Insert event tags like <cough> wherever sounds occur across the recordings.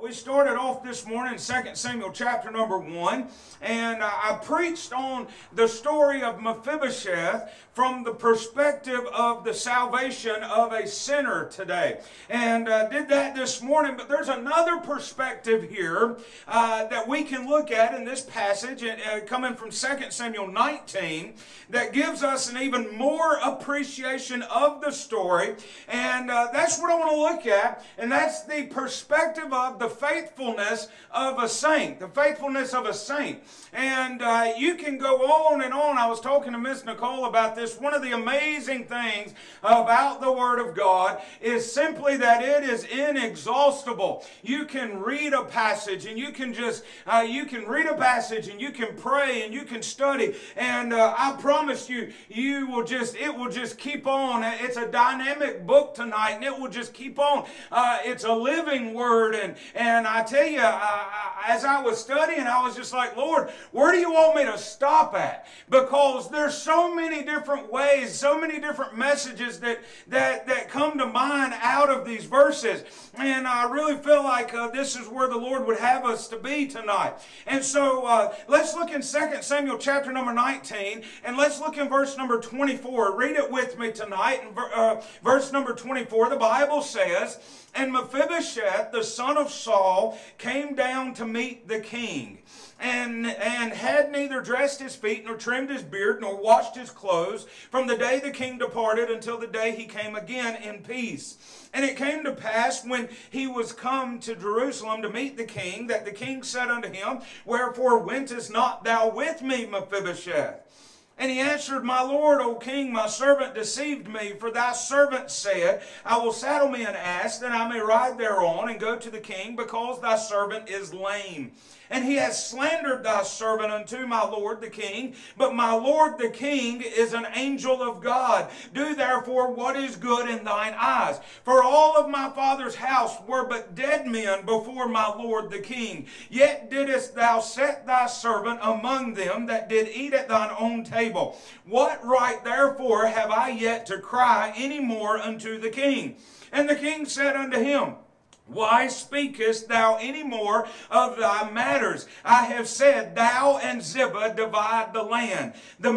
we started off this morning in 2 Samuel chapter number 1, and uh, I preached on the story of Mephibosheth from the perspective of the salvation of a sinner today. And uh, did that this morning, but there's another perspective here uh, that we can look at in this passage uh, coming from 2 Samuel 19 that gives us an even more appreciation of the story. And uh, that's what I want to look at, and that's the perspective of the faithfulness of a saint. The faithfulness of a saint. And uh, you can go on and on. I was talking to Miss Nicole about this. One of the amazing things about the Word of God is simply that it is inexhaustible. You can read a passage and you can just, uh, you can read a passage and you can pray and you can study. And uh, I promise you, you will just, it will just keep on. It's a dynamic book tonight and it will just keep on. Uh, it's a living Word. And, and I tell you, as I was studying, I was just like, Lord, where do you want me to stop at? Because there's so many different ways, so many different messages that, that, that come to mind out of these verses. And I really feel like uh, this is where the Lord would have us to be tonight. And so uh, let's look in 2 Samuel chapter number 19, and let's look in verse number 24. Read it with me tonight. In uh, verse number 24, the Bible says, And Mephibosheth, the son of Saul, came down to meet the king and, and had neither dressed his feet, nor trimmed his beard, nor washed his clothes, from the day the king departed until the day he came again in peace. And it came to pass when he was come to Jerusalem to meet the king, that the king said unto him, Wherefore wentest not thou with me, Mephibosheth? And he answered, My Lord, O king, my servant deceived me, for thy servant said, I will saddle me an ass, that I may ride thereon and go to the king, because thy servant is lame. And he has slandered thy servant unto my lord the king. But my lord the king is an angel of God. Do therefore what is good in thine eyes. For all of my father's house were but dead men before my lord the king. Yet didst thou set thy servant among them that did eat at thine own table. What right therefore have I yet to cry any more unto the king? And the king said unto him, why speakest thou any more of thy matters? I have said, Thou and Ziba divide the land. The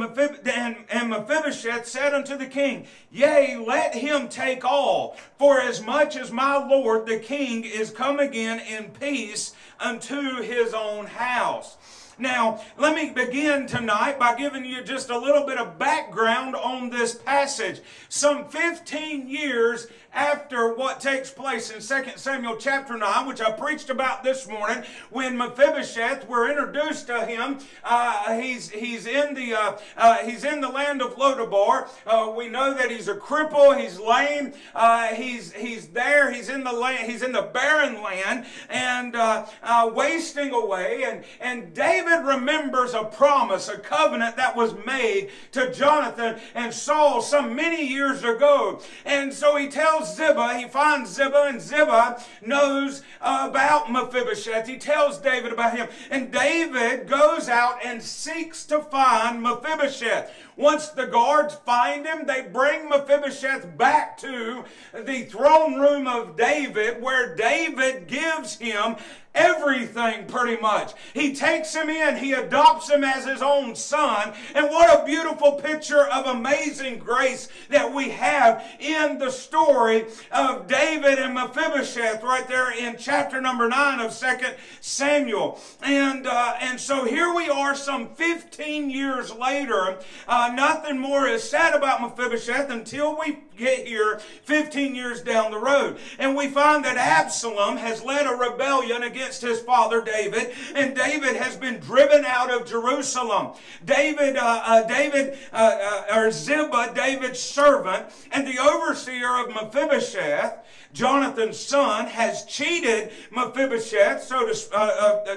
and, and Mephibosheth said unto the king, Yea, let him take all, for as much as my lord the king is come again in peace unto his own house. Now, let me begin tonight by giving you just a little bit of background on this passage. Some 15 years after what takes place in 2 Samuel chapter 9, which I preached about this morning, when Mephibosheth, we're introduced to him. Uh, he's, he's, in the, uh, uh, he's in the land of Lodabar. Uh, we know that he's a cripple, he's lame, uh, he's, he's there, he's in the land, he's in the barren land, and uh, wasting away. And, and David remembers a promise, a covenant that was made to Jonathan and Saul some many years ago. And so he tells tells Ziba, he finds Ziba, and Ziba knows uh, about Mephibosheth. He tells David about him. And David goes out and seeks to find Mephibosheth. Once the guards find him, they bring Mephibosheth back to the throne room of David, where David gives him everything pretty much. He takes him in, he adopts him as his own son. And what a beautiful picture of amazing grace that we have in the story of David and Mephibosheth right there in chapter number 9 of Second Samuel. And, uh, and so here we are some 15 years later. Uh, nothing more is said about Mephibosheth until we get here 15 years down the road. And we find that Absalom has led a rebellion against his father David, and David has been driven out of Jerusalem. David, uh, uh, David, uh, uh or Ziba, David's servant, and the overseer of Mephibosheth, Jonathan's son, has cheated Mephibosheth, so to uh, uh,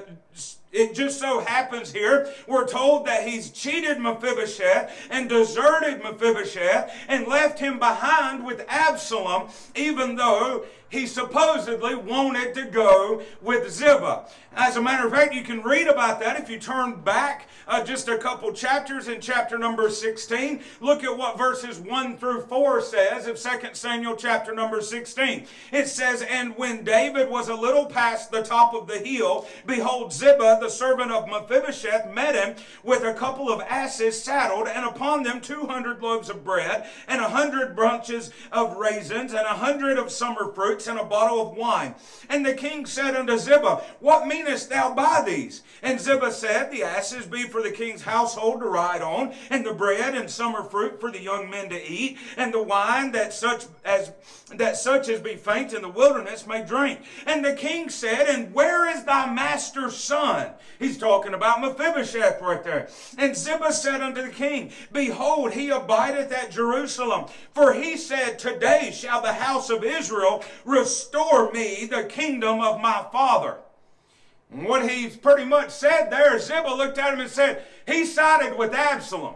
it just so happens here, we're told that he's cheated Mephibosheth and deserted Mephibosheth and left him behind with Absalom, even though he supposedly wanted to go with Ziba. As a matter of fact, you can read about that if you turn back uh, just a couple chapters in chapter number 16. Look at what verses 1 through 4 says of 2 Samuel chapter number 16. It says, And when David was a little past the top of the hill, behold, Ziba, the servant of Mephibosheth, met him with a couple of asses saddled, and upon them 200 loaves of bread, and a hundred bunches of raisins, and a hundred of summer fruits, and a bottle of wine. And the king said unto Ziba, What meanest thou by these? And Ziba said, The asses be for the king's household to ride on, and the bread and summer fruit for the young men to eat, and the wine that such as that such as be faint in the wilderness may drink. And the king said, And where is thy master's son? He's talking about Mephibosheth right there. And Ziba said unto the king, Behold, he abideth at Jerusalem. For he said, Today shall the house of Israel restore me the kingdom of my father. And what he's pretty much said there, Ziba looked at him and said, he sided with Absalom,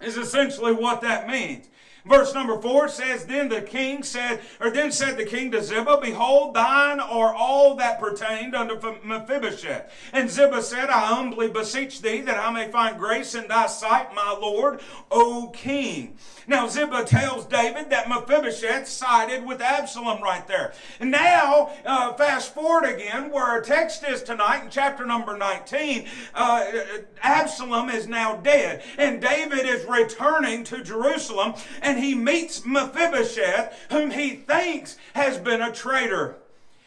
is essentially what that means. Verse number four says, Then the king said, or then said the king to Ziba, Behold, thine are all that pertained unto Mephibosheth. And Ziba said, I humbly beseech thee that I may find grace in thy sight, my lord, O king. Now Ziba tells David that Mephibosheth sided with Absalom right there. Now, uh, fast forward again, where our text is tonight in chapter number 19, uh, Absalom is now dead. And David is returning to Jerusalem. And and he meets Mephibosheth, whom he thinks has been a traitor.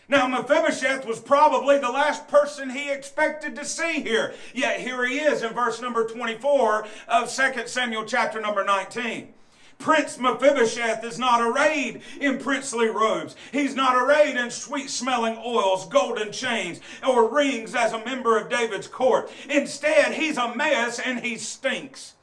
Now, Mephibosheth was probably the last person he expected to see here. Yet here he is in verse number 24 of 2 Samuel chapter number 19. Prince Mephibosheth is not arrayed in princely robes. He's not arrayed in sweet smelling oils, golden chains, or rings as a member of David's court. Instead, he's a mess and he stinks.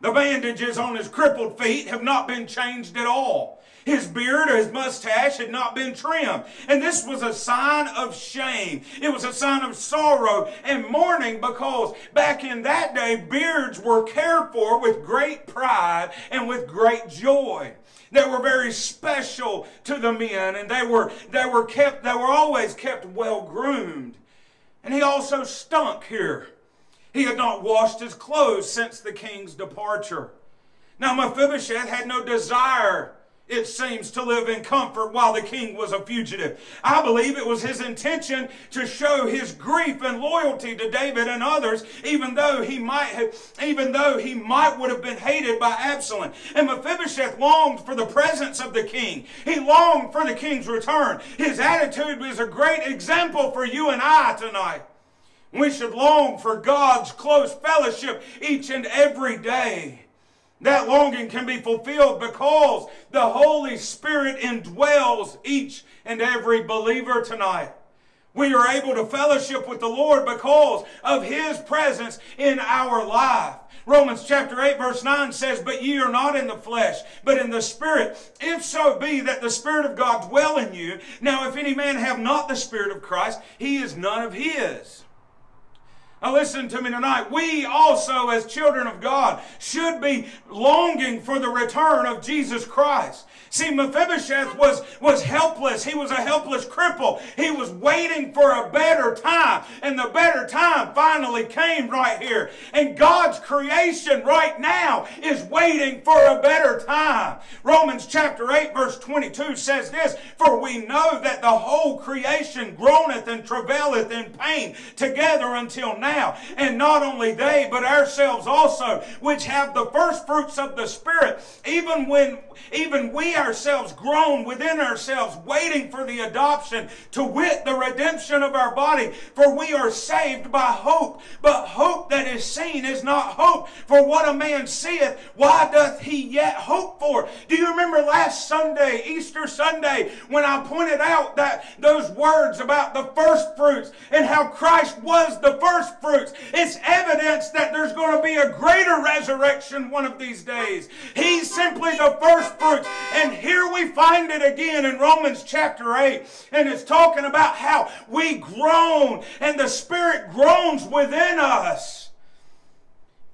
The bandages on his crippled feet have not been changed at all. His beard or his mustache had not been trimmed. And this was a sign of shame. It was a sign of sorrow and mourning because back in that day, beards were cared for with great pride and with great joy. They were very special to the men and they were, they were kept, they were always kept well groomed. And he also stunk here. He had not washed his clothes since the king's departure. Now Mephibosheth had no desire, it seems, to live in comfort while the king was a fugitive. I believe it was his intention to show his grief and loyalty to David and others, even though he might have, even though he might would have been hated by Absalom. And Mephibosheth longed for the presence of the king. He longed for the king's return. His attitude was a great example for you and I tonight. We should long for God's close fellowship each and every day. That longing can be fulfilled because the Holy Spirit indwells each and every believer tonight. We are able to fellowship with the Lord because of His presence in our life. Romans chapter 8 verse 9 says, But ye are not in the flesh, but in the Spirit. If so be that the Spirit of God dwell in you. Now if any man have not the Spirit of Christ, he is none of his. Now, listen to me tonight. We also, as children of God, should be longing for the return of Jesus Christ. See, Mephibosheth was, was helpless. He was a helpless cripple. He was waiting for a better time. And the better time finally came right here. And God's creation right now is waiting for a better time. Romans chapter 8 verse 22 says this, For we know that the whole creation groaneth and travaileth in pain together until now. And not only they, but ourselves also, which have the first fruits of the Spirit, even when even we ourselves groan within ourselves, waiting for the adoption, to wit, the redemption of our body. For we are saved by hope. But hope that is seen is not hope. For what a man seeth, why doth he yet hope for? Do you remember last Sunday, Easter Sunday, when I pointed out that those words about the first fruits and how Christ was the first fruits? It's evidence that there's going to be a greater resurrection one of these days. He's simply the first fruits. And here we find it again in Romans chapter 8. And it's talking about how we groan and the Spirit groans within us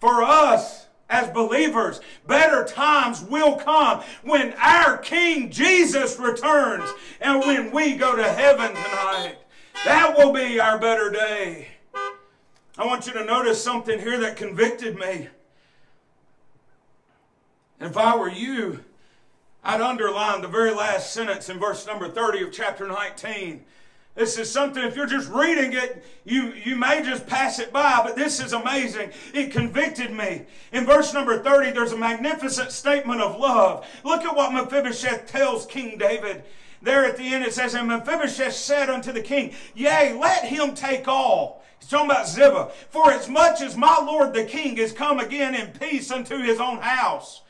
for us as believers, better times will come when our King Jesus returns and when we go to heaven tonight. That will be our better day. I want you to notice something here that convicted me. If I were you, I'd underline the very last sentence in verse number 30 of chapter 19. This is something, if you're just reading it, you, you may just pass it by, but this is amazing. It convicted me. In verse number 30, there's a magnificent statement of love. Look at what Mephibosheth tells King David. There at the end it says, And Mephibosheth said unto the king, Yea, let him take all. He's talking about Ziba. For as much as my lord the king is come again in peace unto his own house.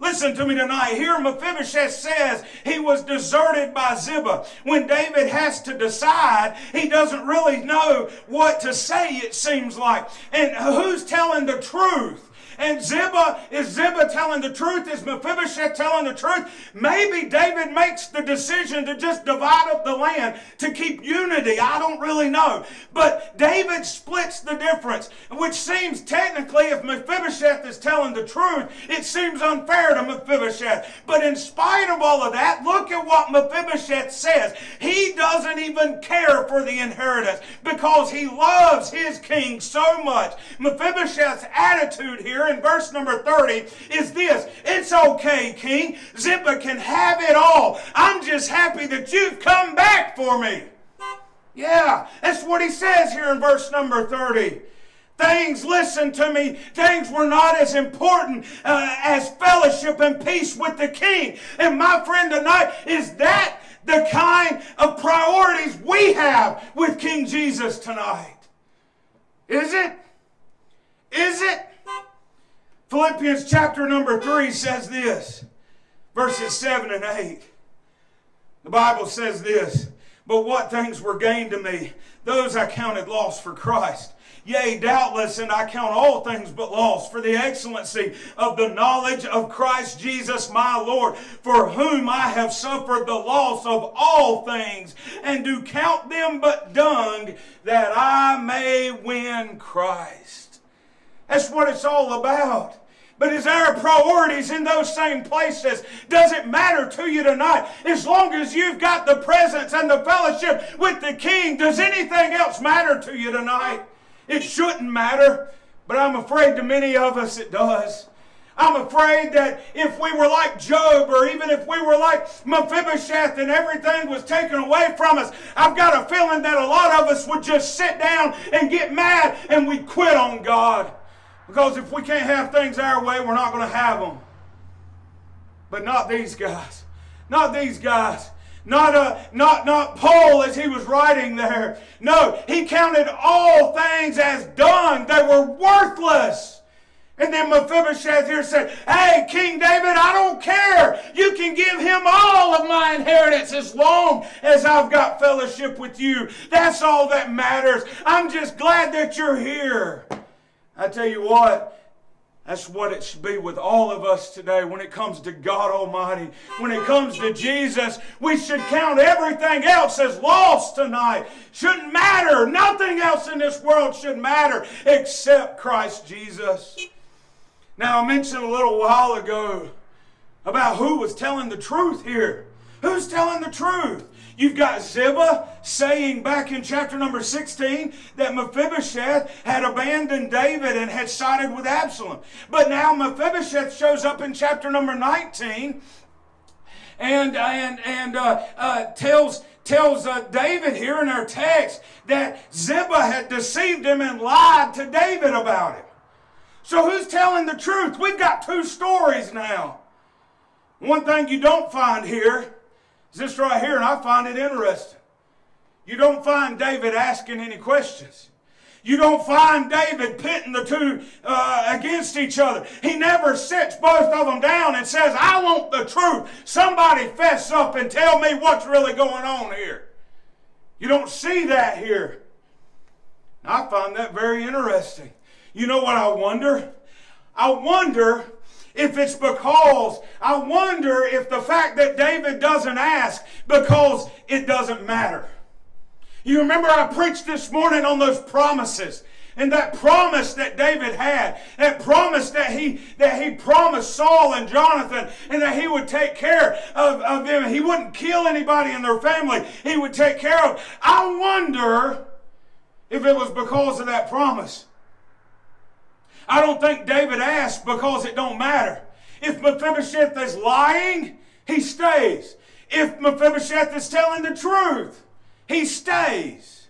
Listen to me tonight. Here Mephibosheth says he was deserted by Ziba. When David has to decide, he doesn't really know what to say, it seems like. And who's telling the truth? And Ziba, is Ziba telling the truth? Is Mephibosheth telling the truth? Maybe David makes the decision to just divide up the land to keep unity. I don't really know. But David splits the difference, which seems technically, if Mephibosheth is telling the truth, it seems unfair to Mephibosheth. But in spite of all of that, look at what Mephibosheth says. He doesn't even care for the inheritance because he loves his king so much. Mephibosheth's attitude here in verse number 30 is this It's okay, King. Ziba can have it all. I'm just happy that you've come back for me. Yeah, that's what he says here in verse number 30. Things, listen to me, things were not as important uh, as fellowship and peace with the king. And my friend tonight, is that the kind of priorities we have with King Jesus tonight? Is it? Is it? Philippians chapter number 3 says this, verses 7 and 8. The Bible says this, but what things were gained to me, those I counted loss for Christ. Yea, doubtless, and I count all things but loss for the excellency of the knowledge of Christ Jesus my Lord, for whom I have suffered the loss of all things, and do count them but dung, that I may win Christ. That's what it's all about. But is our priorities in those same places? Does it matter to you tonight? As long as you've got the presence and the fellowship with the King, does anything else matter to you tonight? It shouldn't matter, but I'm afraid to many of us it does. I'm afraid that if we were like Job or even if we were like Mephibosheth and everything was taken away from us, I've got a feeling that a lot of us would just sit down and get mad and we'd quit on God. Because if we can't have things our way, we're not going to have them. But not these guys. Not these guys. Not, uh, not, not Paul as he was writing there. No, he counted all things as done. They were worthless. And then Mephibosheth here said, Hey, King David, I don't care. You can give him all of my inheritance as long as I've got fellowship with you. That's all that matters. I'm just glad that you're here. I tell you what, that's what it should be with all of us today when it comes to God Almighty. When it comes to Jesus, we should count everything else as lost tonight. Shouldn't matter. Nothing else in this world should matter except Christ Jesus. Now, I mentioned a little while ago about who was telling the truth here. Who's telling the truth? You've got Ziba saying back in chapter number 16 that Mephibosheth had abandoned David and had sided with Absalom. But now Mephibosheth shows up in chapter number 19 and, and, and uh, uh, tells, tells uh, David here in our text that Ziba had deceived him and lied to David about it. So who's telling the truth? We've got two stories now. One thing you don't find here is this right here, and I find it interesting. You don't find David asking any questions. You don't find David pitting the two uh, against each other. He never sits both of them down and says, I want the truth. Somebody fess up and tell me what's really going on here. You don't see that here. I find that very interesting. You know what I wonder? I wonder if it's because I wonder if the fact that David doesn't ask because it doesn't matter. You remember I preached this morning on those promises. And that promise that David had, that promise that he that he promised Saul and Jonathan, and that he would take care of, of them. He wouldn't kill anybody in their family. He would take care of. I wonder if it was because of that promise. I don't think David asked because it don't matter. If Mephibosheth is lying, he stays. If Mephibosheth is telling the truth, he stays.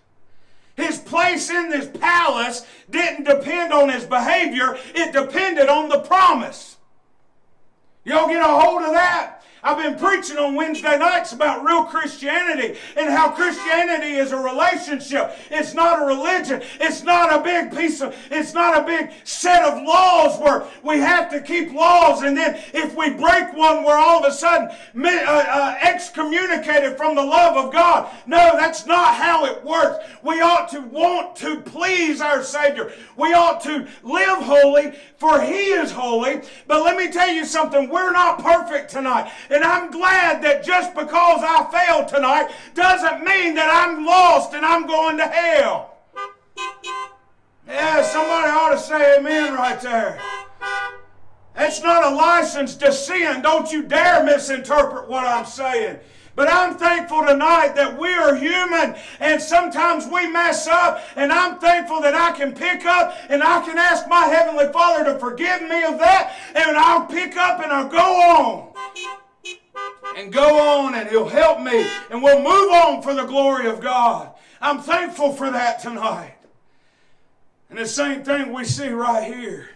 His place in this palace didn't depend on his behavior, it depended on the promise. Y'all get a hold of that? I've been preaching on Wednesday nights about real Christianity and how Christianity is a relationship. It's not a religion. It's not a big piece of, it's not a big set of laws where we have to keep laws and then if we break one, we're all of a sudden uh, uh, excommunicated from the love of God. No, that's not how it works. We ought to want to please our Savior. We ought to live holy for He is holy. But let me tell you something, we're not perfect tonight. And I'm glad that just because I failed tonight doesn't mean that I'm lost and I'm going to hell. Yeah, somebody ought to say amen right there. That's not a license to sin. Don't you dare misinterpret what I'm saying. But I'm thankful tonight that we are human and sometimes we mess up. And I'm thankful that I can pick up and I can ask my Heavenly Father to forgive me of that. And I'll pick up and I'll go on and go on and He'll help me and we'll move on for the glory of God. I'm thankful for that tonight. And the same thing we see right here.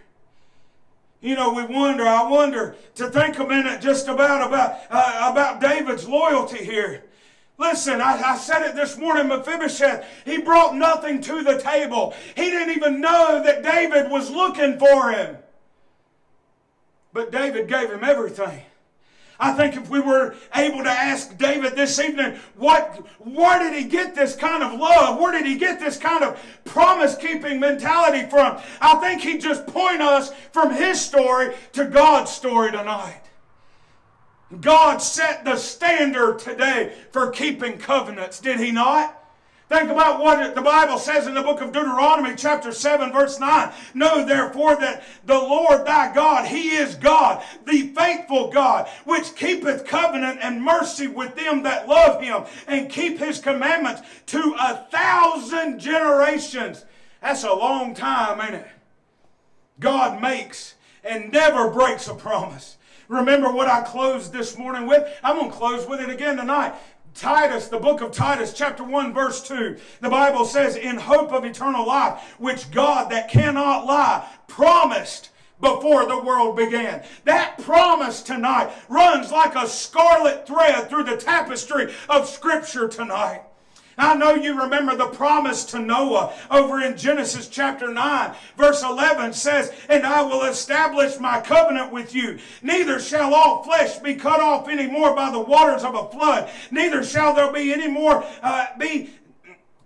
You know, we wonder, I wonder to think a minute just about, about, uh, about David's loyalty here. Listen, I, I, said it this morning, Mephibosheth, he brought nothing to the table. He didn't even know that David was looking for him. But David gave him everything. I think if we were able to ask David this evening, what, where did he get this kind of love? Where did he get this kind of promise keeping mentality from? I think he'd just point us from his story to God's story tonight. God set the standard today for keeping covenants, did he not? Think about what the Bible says in the book of Deuteronomy, chapter 7, verse 9. Know therefore that the Lord thy God, he is God, the faithful God, which keepeth covenant and mercy with them that love him and keep his commandments to a thousand generations. That's a long time, ain't it? God makes and never breaks a promise. Remember what I closed this morning with? I'm going to close with it again tonight. Titus, the book of Titus, chapter 1, verse 2, the Bible says, In hope of eternal life, which God that cannot lie promised before the world began. That promise tonight runs like a scarlet thread through the tapestry of Scripture tonight. I know you remember the promise to Noah over in Genesis chapter 9, verse 11 says, And I will establish my covenant with you. Neither shall all flesh be cut off any more by the waters of a flood. Neither shall there be any more uh, be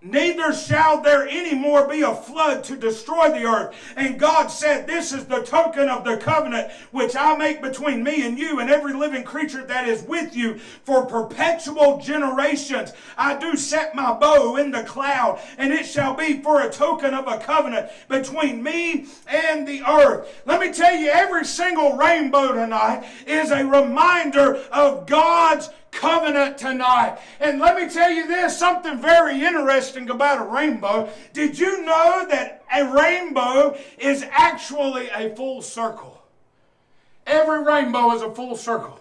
Neither shall there any more be a flood to destroy the earth. And God said, This is the token of the covenant which I make between me and you and every living creature that is with you for perpetual generations. I do set my bow in the cloud, and it shall be for a token of a covenant between me and the earth. Let me tell you, every single rainbow tonight is a reminder of God's covenant tonight. And let me tell you this something very interesting about a rainbow. Did you know that a rainbow is actually a full circle? Every rainbow is a full circle.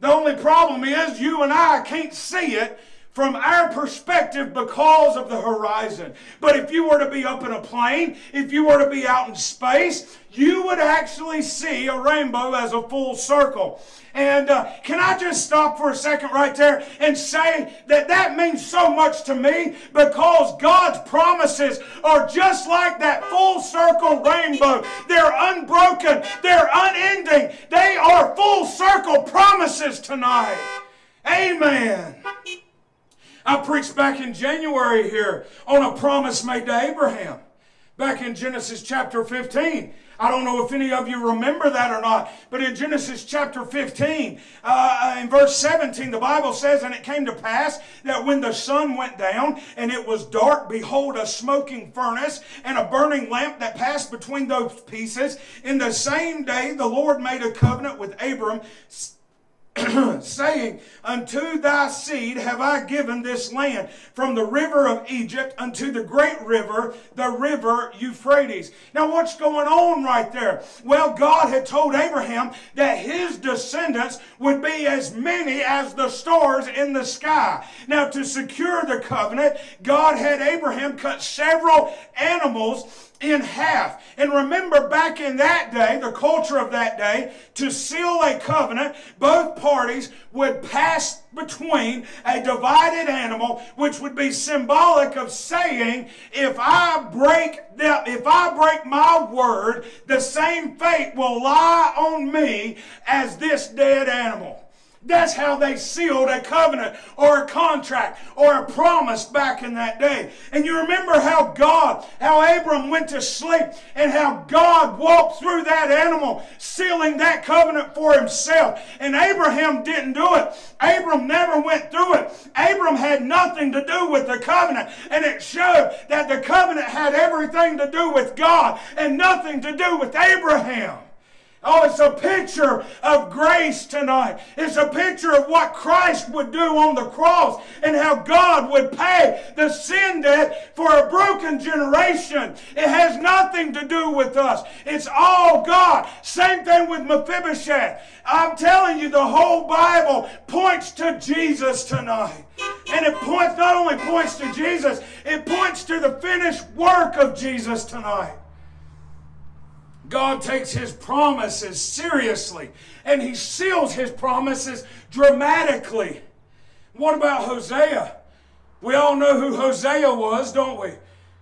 The only problem is you and I can't see it from our perspective because of the horizon. But if you were to be up in a plane, if you were to be out in space, you would actually see a rainbow as a full circle. And uh, can I just stop for a second right there and say that that means so much to me because God's promises are just like that full circle rainbow. They're unbroken, they're unending, they are full circle promises tonight. Amen. I preached back in January here on a promise made to Abraham. Back in Genesis chapter 15, I don't know if any of you remember that or not, but in Genesis chapter 15, uh, in verse 17, the Bible says, And it came to pass that when the sun went down and it was dark, behold, a smoking furnace and a burning lamp that passed between those pieces. In the same day, the Lord made a covenant with Abram <clears throat> saying, Unto thy seed have I given this land, from the river of Egypt unto the great river, the river Euphrates. Now, what's going on right there? Well, God had told Abraham that his descendants would be as many as the stars in the sky. Now, to secure the covenant, God had Abraham cut several animals in half. And remember, back in that day, the culture of that day, to seal a covenant, both parties would pass between a divided animal, which would be symbolic of saying, if I break the, if I break my word, the same fate will lie on me as this dead animal. That's how they sealed a covenant or a contract or a promise back in that day. And you remember how God, how Abram went to sleep and how God walked through that animal, sealing that covenant for himself. And Abraham didn't do it. Abram never went through it. Abram had nothing to do with the covenant. And it showed that the covenant had everything to do with God and nothing to do with Abraham. Oh, it's a picture of grace tonight. It's a picture of what Christ would do on the cross and how God would pay the sin debt for a broken generation. It has nothing to do with us. It's all God. Same thing with Mephibosheth. I'm telling you, the whole Bible points to Jesus tonight. And it points, not only points to Jesus, it points to the finished work of Jesus tonight. God takes his promises seriously and he seals his promises dramatically. What about Hosea? We all know who Hosea was, don't we?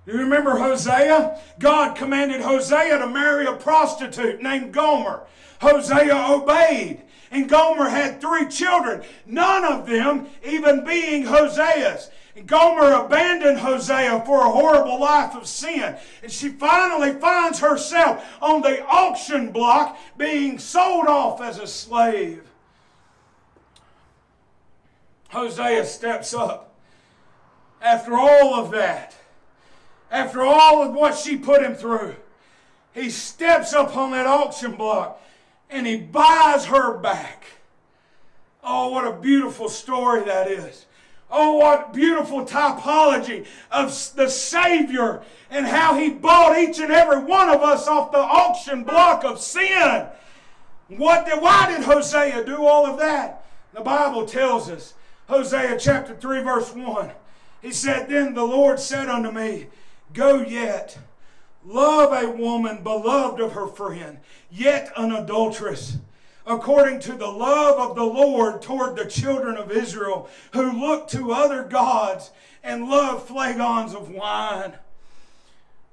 You remember Hosea? God commanded Hosea to marry a prostitute named Gomer. Hosea obeyed, and Gomer had three children, none of them even being Hosea's. And Gomer abandoned Hosea for a horrible life of sin. And she finally finds herself on the auction block being sold off as a slave. Hosea steps up. After all of that, after all of what she put him through, he steps up on that auction block and he buys her back. Oh, what a beautiful story that is. Oh, what beautiful typology of the Savior and how He bought each and every one of us off the auction block of sin. What did, why did Hosea do all of that? The Bible tells us, Hosea chapter 3, verse 1. He said, Then the Lord said unto me, Go yet, love a woman beloved of her friend, yet an adulteress according to the love of the Lord toward the children of Israel who look to other gods and love flagons of wine.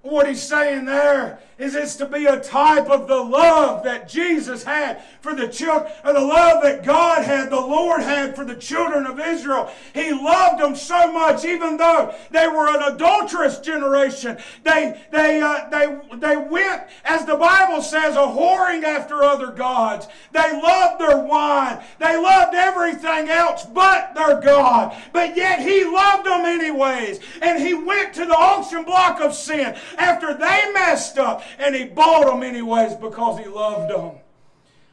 What he's saying there is it's to be a type of the love that Jesus had for the children, or the love that God had, the Lord had for the children of Israel. He loved them so much, even though they were an adulterous generation. They, they, uh, they, they went, as the Bible says, a whoring after other gods. They loved their wine. They loved everything else but their God. But yet He loved them anyways. And He went to the auction block of sin after they messed up and he bought them anyways because he loved them.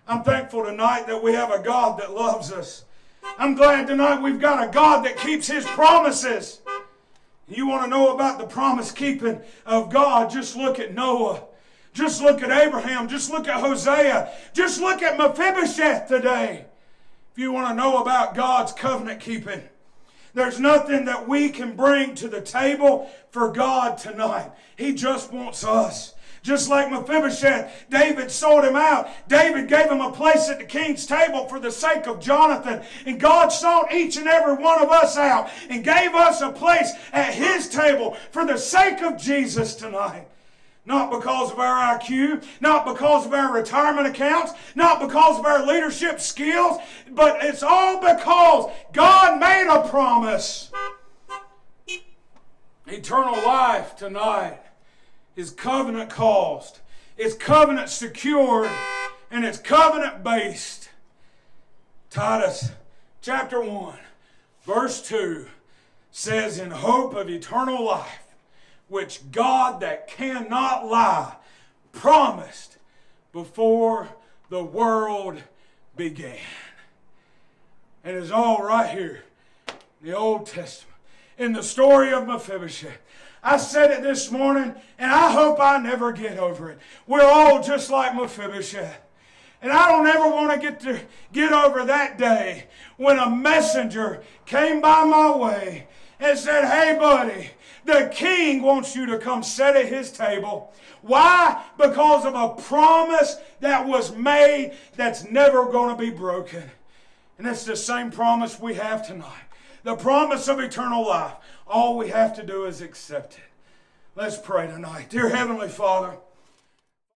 I'm thankful tonight that we have a God that loves us. I'm glad tonight we've got a God that keeps his promises. You want to know about the promise keeping of God? Just look at Noah. Just look at Abraham. Just look at Hosea. Just look at Mephibosheth today. If you want to know about God's covenant keeping, there's nothing that we can bring to the table for God tonight. He just wants us. Just like Mephibosheth, David sold him out. David gave him a place at the king's table for the sake of Jonathan. And God sought each and every one of us out and gave us a place at his table for the sake of Jesus tonight. Not because of our IQ, not because of our retirement accounts, not because of our leadership skills, but it's all because God made a promise. Eternal life tonight is covenant caused, it's covenant secured, and it's covenant based. Titus chapter 1, verse 2 says, In hope of eternal life, which God that cannot lie promised before the world began. And it's all right here in the Old Testament, in the story of Mephibosheth. I said it this morning, and I hope I never get over it. We're all just like Mephibosheth. And I don't ever want to get to get over that day when a messenger came by my way and said, Hey, buddy, the king wants you to come sit at his table. Why? Because of a promise that was made that's never going to be broken. And it's the same promise we have tonight the promise of eternal life. All we have to do is accept it. Let's pray tonight. Dear Heavenly Father,